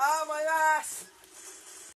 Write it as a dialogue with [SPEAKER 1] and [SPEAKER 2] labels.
[SPEAKER 1] Oh my ass!